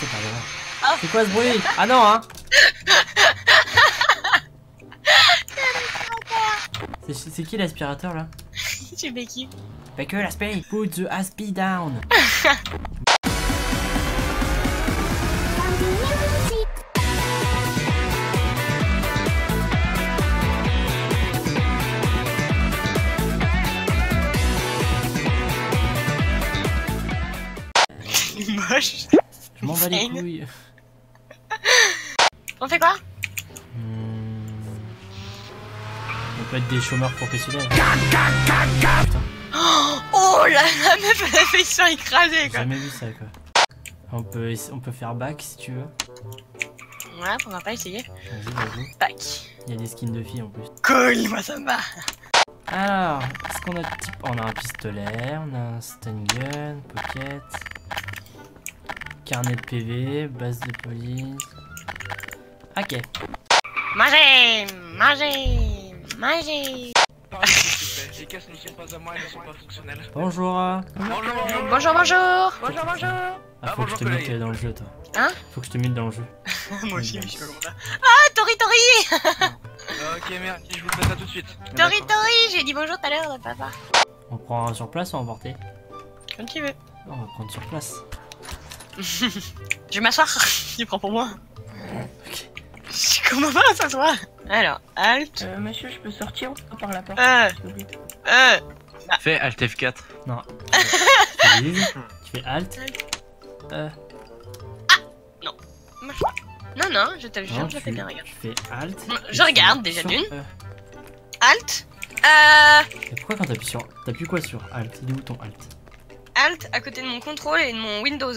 c'est pas grave. Ah. C'est quoi ce bruit? Ah non, hein C'est c'est qui l'aspirateur là? Tu Becky. Pas que l'aspect Put the aspi down Moche. Les couilles. On fait quoi? Hmm. On peut être des chômeurs professionnels. Oh la, la meuf elle a fait se faire écraser J'ai quoi. jamais vu ça quoi. On peut, on peut faire back si tu veux. Ouais, pourquoi pas essayer. Vas-y, vas-y. Tac. Il y a des skins de filles en plus. Cool, moi ça me va. Alors, est-ce qu'on a type... On a un pistolet, on a un stun gun, pocket, carnet de PV, base de police. Ok. Mangez Mangez Mangez Parlez, s'il te plaît. Les caisses ne sont pas à moi, elles ne sont pas fonctionnelles. Bonjour. Bonjour, Bonjour, bonjour Bonjour, bonjour Ah, faut Ah, que je te collègue. dans le jeu, toi. Hein Faut que je te mute dans le jeu. Moi aussi, mais je suis pas comme ça. Ah, Tori Tori Ok, merci, je vous fais ça tout de suite. Tori Tori J'ai dit bonjour tout à l'heure, papa. On prend un sur place ou en portée Comme tu veux. On va prendre sur place. Je vais m'asseoir. Tu prends pour moi. Ok. Comment pas s'asseoir Alors, alt. Euh, monsieur, je peux sortir ou pas par la porte Euh, euh. Fais Alt F4. Non. tu fais alt. Euh, Non, non, je te le non, jure, je fais bien, regarde. tu fais alt. Je regarde, déjà d'une. E. Alt. Euh. Et pourquoi quand t'appuies sur... T'appuies quoi sur alt? Il est où ton alt? Alt à côté de mon contrôle et de mon Windows.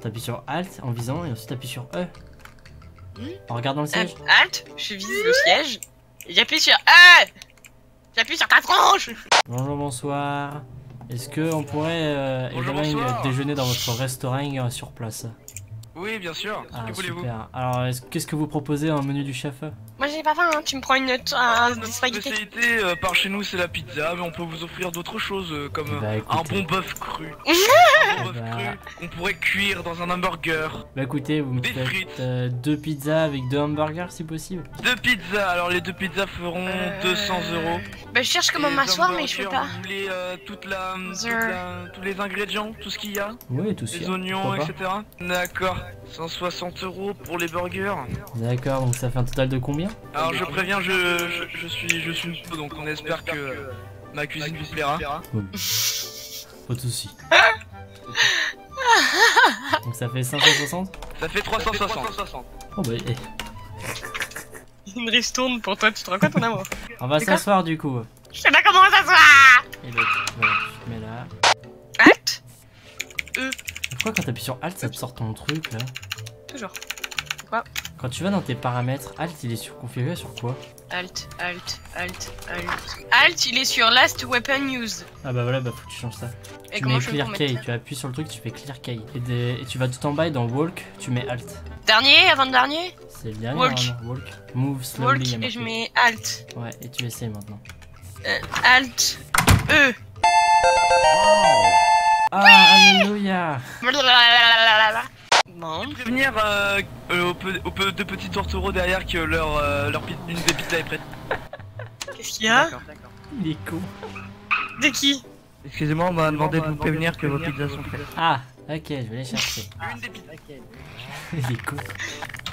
T'appuies sur alt en visant et ensuite t'appuies sur E. Hmm. En regardant le Euh, siège. alt, je vise le siège. et J'appuie sur Euh. J'appuie sur ta tronche. Bonjour, bonsoir. Est-ce que on pourrait euh, Bonjour, évidemment, bonsoir. euh, déjeuner dans votre restaurant euh, sur place? Oui, bien sûr. Ah que voulez-vous super. Alors est-ce- qu'est-ce que vous proposez en menu du chef? Moi j'ai pas faim, hein. tu me prends une un, Ah, spaghettis. spécialité euh, par chez nous, c'est la pizza, mais on peut vous offrir d'autres choses euh, comme euh, Bah, un bon bœuf cru. Bah. qu'on pourrait cuire dans un hamburger. Bah écoutez, vous me Des faites frites. euh, deux pizzas avec deux hamburgers si possible. Deux pizzas, alors les deux pizzas feront Euh, 200 euros. Bah je cherche comment Les m'asseoir mais je peux pas. Vous voulez euh, toute la, toute Zer. la- tous les ingrédients, tout ce qu'il y a? Oui, tout Les ça. oignons, etc. D'accord. 160 euros pour les burgers. D'accord, donc ça fait un total de combien? Alors je préviens, je, je, je suis je suis nouveau, donc on espère que euh, ma cuisine vous plaira. Pas de soucis. donc ça fait 560 Ça fait 360. Oh bah eh. Une ristourne pour toi, tu te rends compte ton amour On va quoi s'asseoir du coup. Je sais pas comment s'asseoir Et donc, voilà, tu te mets là. Alt Pourquoi quand t'appuies sur Alt ça te sort ton truc là? Toujours. Quand tu vas dans tes paramètres, Alt il est sur configuré sur quoi Alt, alt, alt, alt. Alt, il est sur Last Weapon Used. Ah bah voilà, bah faut que tu changes ça. Et tu comment mets Clear Key, tu appuies sur le truc, tu fais Clear Key. Et, des- et tu vas tout en bas et dans Walk, tu mets Alt. Dernier, avant-dernier C'est le dernier Walk. normalement, Walk. Move Walk slowly. a et je mets Alt. Ouais, et tu essaies maintenant. Euh, alt. E. Ah, alléluia Bon. Prévenir euh, euh, aux, aux deux petits tourtereaux derrière que leur, euh, leur une des pizzas est prête. Qu'est-ce qu'il y a Il est con. De qui Excusez-moi, on m'a demandé de vous prévenir que vos pizzas sont prêtes. Ah, ok, je vais les chercher. Une des pizzas. il est con.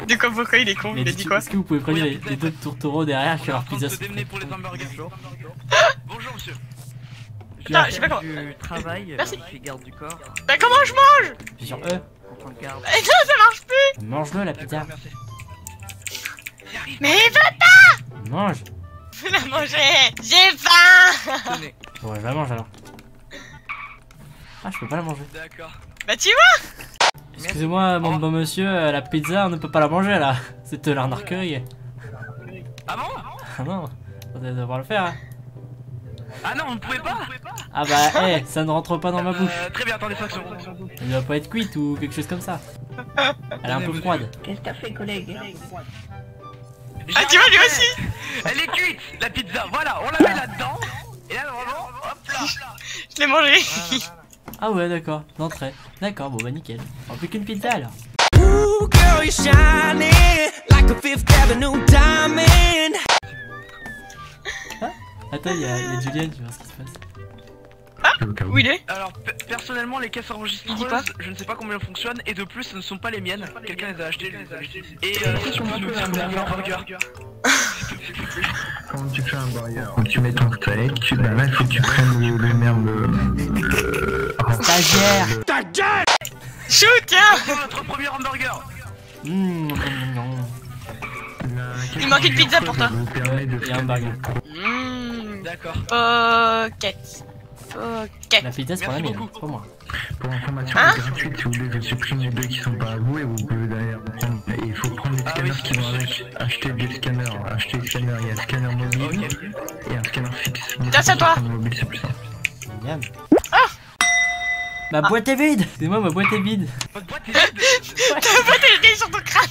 De quoi pourquoi il est con Mais Il a dit quoi Est-ce que vous pouvez prévenir les, les deux tourtereaux derrière que leur pizza se pour les hamburgers. Bonjour monsieur. Putain, je sais pas comment. Du travail, Merci. je suis garde du corps, Bah comment je mange? Sur E, garde. Eh non, ça marche plus mange-le la pizza. D'accord, merci. Mais va Mange. la manger J'ai faim Tenez. Bon, je la mange alors. Ah, je peux pas la manger. D'accord. Bah tu vois Excusez-moi, mon bon monsieur, euh, la pizza, on ne peut pas la manger là. C'est de l'arnaquerie. Ah bon? Ah non, vous allez devoir le faire. hein. Ah non, on ne pouvait pas Ah bah, eh, ça ne rentre pas dans ma bouche. Euh, Très bien, attendez 5 secondes. Elle doit pas être cuite ou quelque chose comme ça. Elle est un peu froide. Qu'est-ce que t'as fait, collègue Ah tu vois lui aussi. Elle est cuite, la pizza, voilà, on la met là-dedans. Et là, vraiment, hop là. Je l'ai mangé Ah ouais, d'accord, d'entrée. D'accord, bon bah nickel. On plus qu'une pizza alors. Ooh, girl, Attends, il y, a- il y a Julien, tu vois ce qui se passe. Où il est Alors, pe- personnellement, les caisses enregistreuses, je ne sais pas comment elles fonctionnent, et de plus, ce ne sont pas les miennes. Quelqu'un les a achetées. Et euh, si tu peux nous faire un hamburger. Quand tu fais un burger, tu mets ton steak, tu, bah là il faut que tu prennes le, le merde. Le, Stagiaire. le- Chou, tiens Oh, notre premier hamburger Mmh, non. Il manque une pizza pour toi. Et un burger. D'accord. Pocket. Pocket. La c'est pour la mienne, beaucoup. pour moi. Pour information Hein gratuite, si vous voulez, je supprime les deux qui sont pas à vous et vous pouvez derrière prendre. Et il faut prendre les Ah scanners oui, qui vont avec. Acheter des scanners. Acheter des scanners, il y a un scanner mobile et un scanner fixe. Tiens, c'est à toi. le mobile, c'est plus simple. Miam. Ma boîte est vide C'est moi, ma boîte est vide Votre boîte est vide sur ton crâne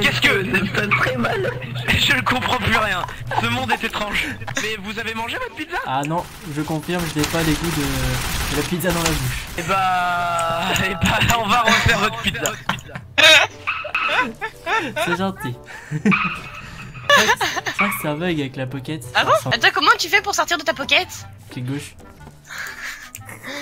Qu'est-ce que Ça fait très mal. Je ne comprends plus rien. Ce monde est étrange. Mais vous avez mangé votre pizza? Ah non, je confirme, je n'ai pas les goûts de... de la pizza dans la bouche. Et bah... Et bah, on va refaire votre pizza. C'est gentil. Je crois que c'est un bug avec la pocket. Ah bon Attends, comment tu fais pour sortir de ta pocket? Clic gauche.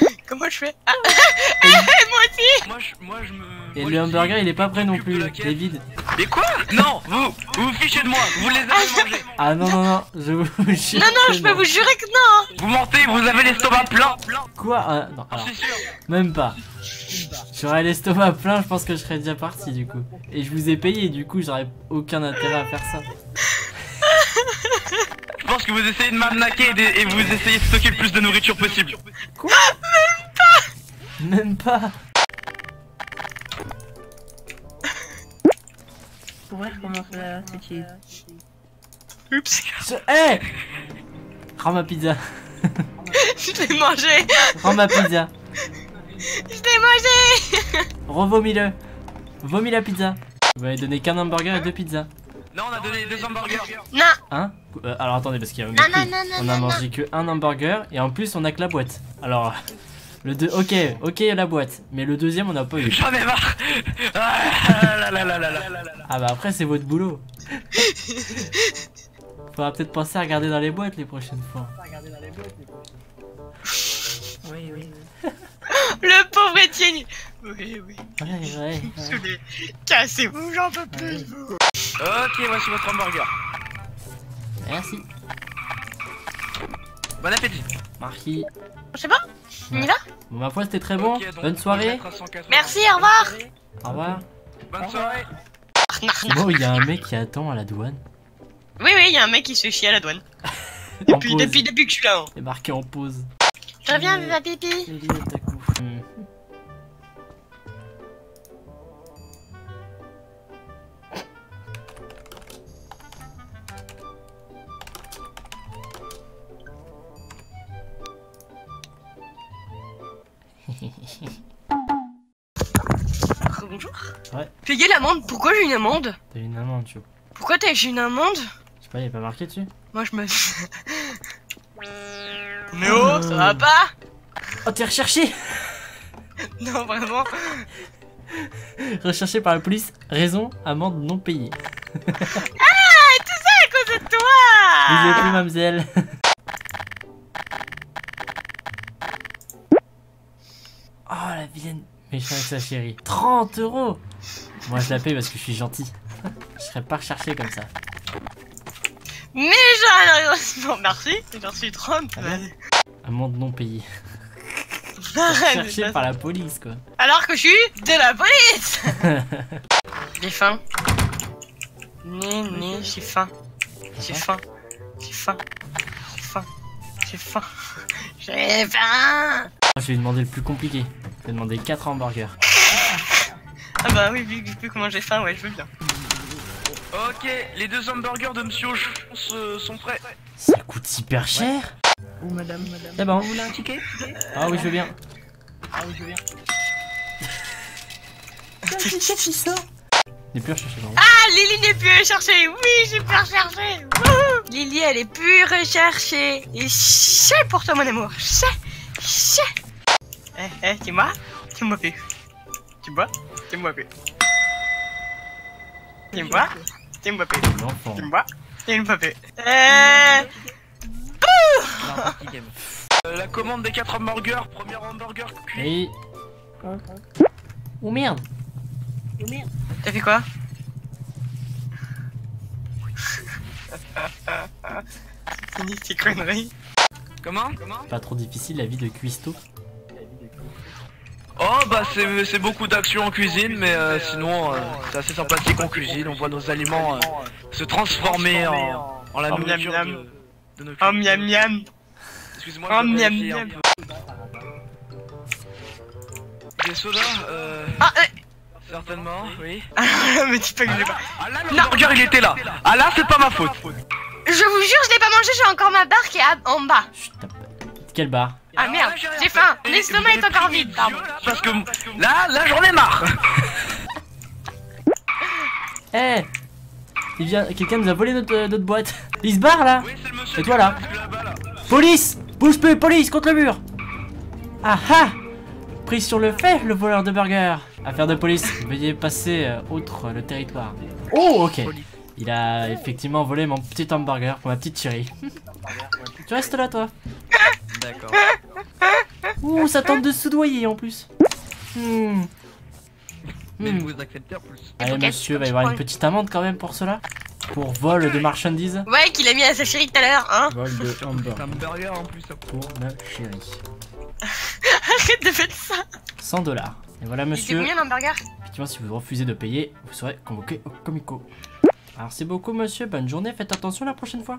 Comment je fais Ah Moi aussi Moi, je, moi, je me... Et moi, le hamburger il est pas prêt non plus, il est vide. Mais quoi? Non, vous, vous vous fichez de moi, vous les avez mangés. Ah non, non, non, je vous jure. Non, non, je peux vous jurer que non Vous mentez, vous avez l'estomac plein. Quoi Ah, Non, alors, Je suis sûr. même pas. J'aurais l'estomac plein, je pense que je serais déjà parti du coup. Et je vous ai payé, du coup j'aurais aucun intérêt à faire ça. Je pense que vous essayez de m'arnaquer et, vous essayez de stocker le plus de nourriture possible. Même pas. Voir comment ça s'utilise. Oups. Je... Hé Rends ma pizza. Je l'ai mangé. Rends ma pizza. Je l'ai mangé. Revomis-le. Vomis la pizza. Vous m'avez donné qu'un hamburger et deux pizzas. Non, on a donné deux hamburgers. Non. Hein Euh, Alors attendez, parce qu'il y a un Non, non, non, non, On a non, mangé que un hamburger et en plus on a que la boîte. Alors, le deux, ok, ok la boîte, mais le deuxième on n'a pas eu. J'en ai marre ah, ah bah après c'est votre boulot. Faudra peut-être penser à regarder dans les boîtes les prochaines fois. Oui, oui. le pauvre Étienne Oui, oui. Ouais, ouais. Cassez-vous, j'en peux plus, vous. Ok, voici votre hamburger. Merci. Bon appétit. Marquis. Je sais pas On y va? Bon ma foi c'était très bon. Bonne soirée. on va mettre à 180. Merci, au revoir Au revoir. Bonne soirée. Bon, il y a un mec qui attend à la douane. Oui, oui, il y a un mec qui se fait chier à la douane. Depuis, depuis, depuis que je suis là. hein. C'est marqué en pause. Je reviens, ma pipi Bonjour. Ouais. Payer l'amende Pourquoi j'ai une amende T'as eu une amende, tu Pourquoi t'as j'ai une amende Je sais pas, il est pas marqué dessus. Moi je me. Mais oh, ça va pas? Oh, t'es recherché Non, vraiment. Recherché par la police, raison, amende non payée. À cause de toi plus, mademoiselle. oh, la méchante avec sa chérie. 30 euros Moi, je la paye parce que je suis gentil. je serais pas recherché comme ça. Mais j'ai Non, merci, j'ai reçu 30. Ah bon Amende non payée. Recherché mais- par la police, quoi. Alors que je suis de la police J'ai faim. Né, né, j'ai faim. J'ai faim. J'ai faim. J'ai faim. J'ai faim. J'ai faim Je vais lui demander le plus compliqué. Je vais demander 4 hamburgers. Ah bah oui, vu, vu comment j'ai faim, ouais, je veux bien. Ok, les deux hamburgers de Monsieur Auchon se- sont prêts. Ça coûte hyper cher Ou madame, madame. C'est bon. Vous voulez un ticket Ah oui, je veux bien. N'est plus recherché, non Ah, Lily n'est plus recherchée Oui, j'ai plus recherché Wouhou Lily, elle est plus recherchée Et c'est pour toi, mon amour C'est C'est Eh, eh, plus. Dis-moi, dis-moi plus. L'enfant. Dis-moi, dis-moi plus. Euh... Alors, petit game. Euh, la commande des 4 hamburgers, premier hamburger cuit. Et... Oh merde T'as fait quoi? Fini tes conneries. Comment Comment? Pas trop difficile la vie de cuistot. Oh bah c'est c'est beaucoup d'action en cuisine, mais euh, sinon euh, c'est assez sympathique en cuisine. On voit nos aliments euh, se transformer en, en la Oh, nourriture miam, de, miam. de nos Oh cuisines. miam miam. Excusez-moi, Oh, miam, miam. Des sodas euh, Ah, eh. Certainement, oui. Me dis pas que je l'ai pas. Ah là, le hamburger il était là. Ah là, c'est pas ma faute. Je vous jure, je l'ai pas mangé, j'ai encore ma barre qui est en bas. Chut, Quelle barre? Ah merde, j'ai faim. L'estomac est encore vide, pardon. Parce que là, là j'en ai marre. Eh Il vient... Quelqu'un nous a volé notre, euh, notre boîte. Il se barre là Oui, c'est le monsieur. Et toi, là. Police Bouge plus, police, contre le mur Ah ah Pris sur le fait, le voleur de burger Affaire de police, veuillez passer euh, outre le territoire. Oh, ok. Il a effectivement volé mon petit hamburger pour ma petite chérie. tu restes là, toi D'accord. Ouh, ça tente de soudoyer en plus. Hmm. Mais Hmm. vous acceptez en plus. Allez, monsieur, va y avoir une petite amende quand même pour cela. Pour vol de marchandises. Ouais, qu'il a mis à sa chérie tout à l'heure, hein. Vol de hamburger en plus. pour ma chérie. Arrête de faire ça. 100 dollars. Et voilà, monsieur. combien l'hamburger? Effectivement, si vous refusez de payer, vous serez convoqué au Comico. Alors, c'est beaucoup, monsieur. Bonne journée. Faites attention la prochaine fois.